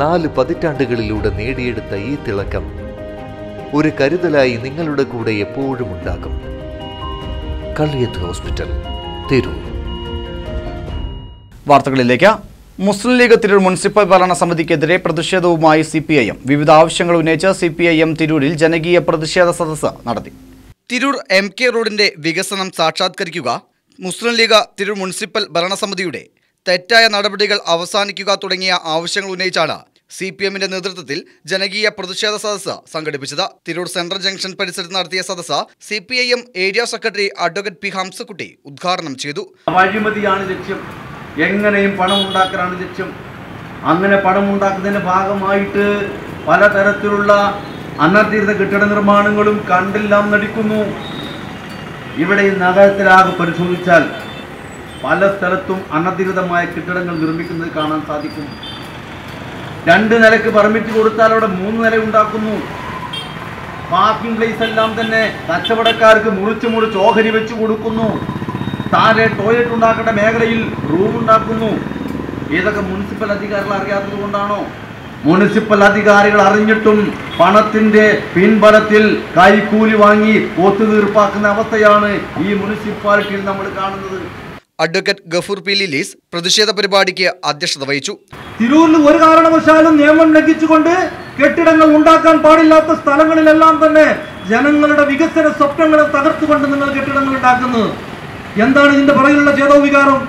നാല് പതിറ്റാണ്ടുകളിലൂടെ നേടിയെടുത്ത ഈ തിളക്കം ഒരു കരുതലായി നിങ്ങളുടെ കൂടെ എപ്പോഴും ഉണ്ടാകും. കളിയത്ത് ഹോസ്പിറ്റൽ തിരൂർ. വാർത്തകളിലേക്ക്. മുസ്ലിം ലീഗ് തിരൂർ മുനിസിപ്പൽ ഭരണ സമിതിക്കെതിരെ പ്രതിഷേധവുമായി സി പി ഐ എം. വിവിധ ആവശ്യങ്ങൾ ഉന്നയിച്ച് സി പി ഐ എം തിരൂരിൽ ജനകീയ പ്രതിഷേധ സദസ്സ് നടത്തി. തിരൂർ എം കെ റോഡിന്റെ വികസനം സാക്ഷാത്കരിക്കുക മുസ്ലിം ലീഗ് തിരൂർ മുനിസിപ്പൽ ഭരണസമിതിയുടെ തെറ്റായ നടപടികൾ അവസാനിക്കുക തുടങ്ങിയ ആവശ്യങ്ങൾ ഉന്നയിച്ചാണ് സി പി എമ്മിന്റെ നേതൃത്വത്തിൽ ജനകീയ പ്രതിഷേധ സദസ്സ് സംഘടിപ്പിച്ചത്. തിരൂർ സെൻട്രൽ ജംഗ്ഷൻ പരിസരത്ത് നടത്തിയ സദസ്സ് C P I M area secretary advocate P Hamsakutty ഉദ്ഘാടനം ചെയ്തു. അഴിമതിയാണ് ലക്ഷ്യം. എങ്ങനെയും പണം ഉണ്ടാക്കലാണ് ലക്ഷ്യം. അങ്ങനെ പണം ഉണ്ടാക്കുന്നതിന്റെ ഭാഗമായിട്ട് പലതരത്തിലുള്ള അനധികൃത കെട്ടിട നിർമ്മാണങ്ങളും കണ്ടെല്ലാം നടിക്കുന്നു ഇവിടെ ഈ നഗരത്തിലാകെ പരിശോധിച്ചാൽ പല സ്ഥലത്തും അനധികൃതമായ കെട്ടിടങ്ങൾ നിർമ്മിക്കുന്നത് കാണാൻ സാധിക്കും. രണ്ട് നിലയ്ക്ക് പെർമിറ്റ് കൊടുത്താൽ അവിടെ മൂന്ന് നില ഉണ്ടാക്കുന്നു. പാർക്കിംഗ് പ്ലേസ് എല്ലാം തന്നെ കച്ചവടക്കാർക്ക് മുറിച്ച് മുറിച്ച് ഓഹരി വെച്ച് കൊടുക്കുന്നു. താഴെ ടോയ്ലറ്റ് ഉണ്ടാക്കേണ്ട മേഖലയിൽ റൂം ഉണ്ടാക്കുന്നു. ഇതൊക്കെ മുനിസിപ്പൽ അധികാരികൾ അറിയാത്തത് കൊണ്ടാണോ? മുനിസിപ്പൽ അധികാരികൾ അറിഞ്ഞിട്ടും പണത്തിന്റെ പിൻബലത്തിൽ കൈക്കൂലി വാങ്ങി ഒത്തുതീർപ്പാക്കുന്ന അവസ്ഥയാണ് ഈ മുനിസിപ്പാലിറ്റിയിൽ നമ്മൾ കാണുന്നത്. അഡ്വക്കേറ്റ് ഗഫൂർ പി ലിലീസ് പ്രതിഷേധ പരിപാടിക്ക് അധ്യക്ഷത വഹിച്ചു. തിരൂരിൽ ഒരു കാരണവശാലും നിയമം ലംഘിച്ചുകൊണ്ട് കെട്ടിടങ്ങൾ ഉണ്ടാക്കാൻ പാടില്ലാത്ത സ്ഥലങ്ങളിലെല്ലാം തന്നെ ജനങ്ങളുടെ വികസന സ്വപ്നങ്ങളെ തകർത്തുകൊണ്ട് നിങ്ങൾ കെട്ടിടങ്ങൾ ഉണ്ടാക്കുന്നത്. എന്താണ് ഇതിന്റെ പുറകിലുള്ള ചേതോ വികാരം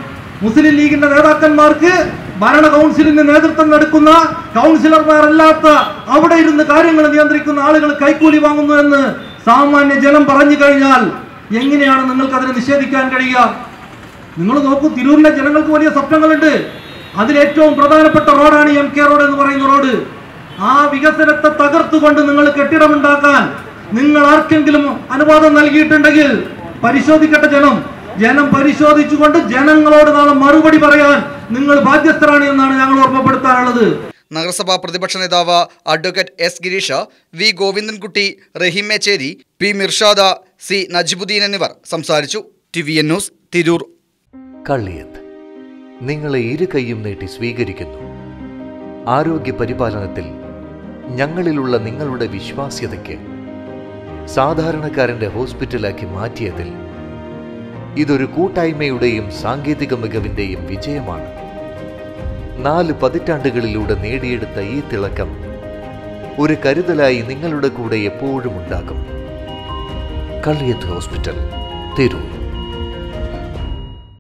മുസ്ലിം ലീഗിന്റെ നേതാക്കന്മാർക്ക് ഭരണ കൗൺസിലിന്റെ നേതൃത്വം നടക്കുന്ന കൗൺസിലർമാരല്ലാത്ത അവിടെ ഇരുന്ന് കാര്യങ്ങൾ നിയന്ത്രിക്കുന്ന ആളുകൾ കൈക്കൂലി വാങ്ങുന്നു എന്ന് സാമാന്യ ജനം പറഞ്ഞു കഴിഞ്ഞാൽ എങ്ങനെയാണ് നിങ്ങൾക്ക് അതിനെ നിഷേധിക്കാൻ കഴിയുക? നിങ്ങൾ നോക്കൂ തിരൂരിലെ ജനങ്ങൾക്ക് വലിയ സ്വപ്നങ്ങളുണ്ട്. അതിലേറ്റവും പ്രധാനപ്പെട്ട റോഡാണ് എം കെ റോഡ് എന്ന് പറയുന്ന റോഡ്. ആ വികസനത്തെ തകർത്തുകൊണ്ട് നിങ്ങൾ കെട്ടിടമുണ്ടാക്കാൻ നിങ്ങൾ ആർക്കെങ്കിലും അനുവാദം നൽകിയിട്ടുണ്ടെങ്കിൽ പരിശോധിക്കട്ടെ ജനം. ജനം പരിശോധിച്ചുകൊണ്ട് ജനങ്ങളോട് നാളെ മറുപടി പറയാൻ നിങ്ങൾ ബാധ്യസ്ഥരാണ് എന്നാണ് ഞങ്ങൾ ഓർമ്മപ്പെടുത്താനുള്ളത് നഗരസഭാ പ്രതിപക്ഷ നേതാവ് advocate S Girisha V Govindankutty Rahim Mecheri P Mirshad C Najibuddin എന്നിവർ സംസാരിച്ചു. T V N news Tirur. Kalliyath നിങ്ങളെ ഇരു കൈയും നീട്ടി സ്വീകരിക്കുന്നു. ആരോഗ്യ പരിപാലനത്തിൽ ഞങ്ങളിലുള്ള നിങ്ങളുടെ വിശ്വാസ്യതയ്ക്ക് സാധാരണക്കാരന്റെ ഹോസ്പിറ്റലാക്കി മാറ്റിയതിൽ ഇതൊരു കൂട്ടായ്മയുടെയും സാങ്കേതിക മികവിന്റെയും വിജയമാണ്. നാല് പതിറ്റാണ്ടുകളിലൂടെ നേടിയെടുത്ത ഈ തിളക്കം ഒരു കരുതലായി നിങ്ങളുടെ കൂടെ എപ്പോഴും ഉണ്ടാകും. കള്ളിയത്ത് ഹോസ്പിറ്റൽ തിരൂർ.